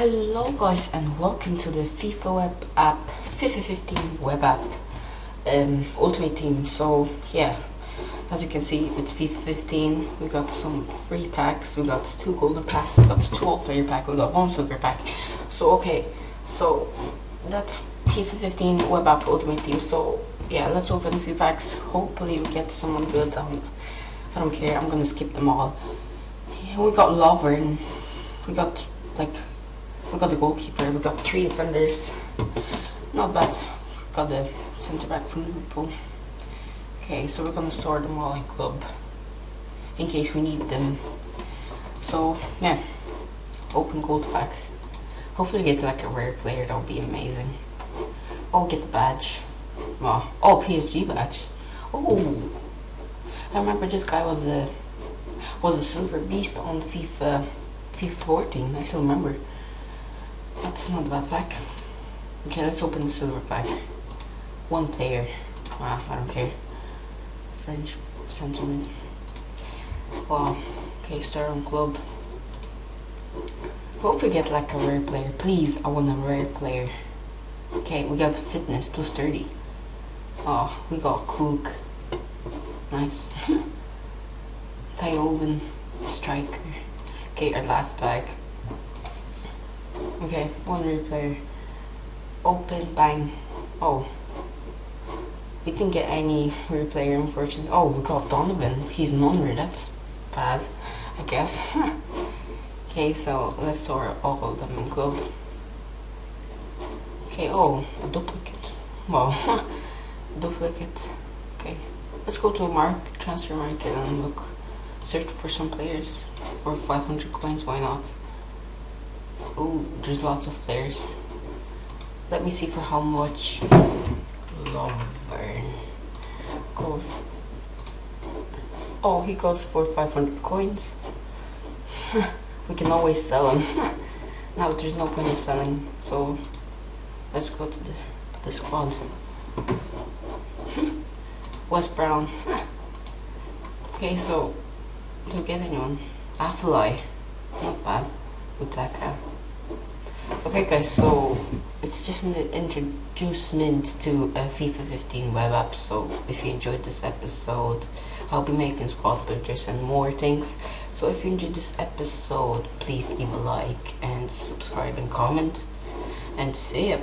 guys and welcome to the FIFA web app, FIFA 15 web app, um, Ultimate Team. So yeah, as you can see it's FIFA 15, we got some free packs, we got two golden packs, we got two all player pack, we got one silver pack. So okay, so that's FIFA 15 web app Ultimate Team. So yeah, let's open a few packs, hopefully we get someone good. Um, I don't care, I'm gonna skip them all. Yeah, we got Lovren, we got like we got the goalkeeper, we got three defenders. Not bad. Got the centre back from Liverpool. Okay, so we're gonna store them all in club in case we need them. So yeah, open gold pack. Hopefully get like a rare player, that would be amazing. Oh, get the badge. Oh, oh PSG badge. Oh, I remember this guy was a was a silver beast on FIFA FIFA 14. I still remember. That's not a bad pack. Okay, let's open the silver pack. One player. Wow, I don't care. French sentiment. Wow. Okay, star club. Hope we get like a rare player. Please, I want a rare player. Okay, we got fitness plus 30. Oh, we got Cook. Nice. Thioven, striker. Okay, our last pack. Okay, one replayer. Open, bang. Oh. We didn't get any replayer, unfortunately. Oh, we got Donovan. He's non That's bad, I guess. okay, so let's store all of them in club. Okay, oh, a duplicate. Wow, duplicate. Okay, let's go to a mark transfer market and look, search for some players for 500 coins. Why not? Oh, there's lots of players. Let me see for how much Lovren goes. Oh, he goes for 500 coins. we can always sell him. now there's no point of selling, so let's go to the, to the squad. West Brom. okay, so do you get anyone? Afellay. Not bad. Utaka. Okay guys, so it's just an introducement to a FIFA 15 web app, so if you enjoyed this episode, I'll be making squad builders and more things. So if you enjoyed this episode, please leave a like and subscribe and comment. And see ya.